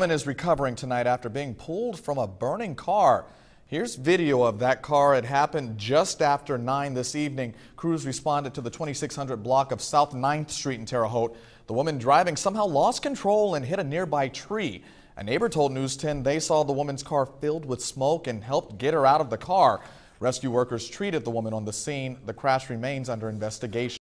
woman is recovering tonight after being pulled from a burning car. Here's video of that car. It happened just after 9 this evening. Crews responded to the 2600 block of South 9th Street in Terre Haute. The woman driving somehow lost control and hit a nearby tree. A neighbor told News 10 they saw the woman's car filled with smoke and helped get her out of the car. Rescue workers treated the woman on the scene. The crash remains under investigation.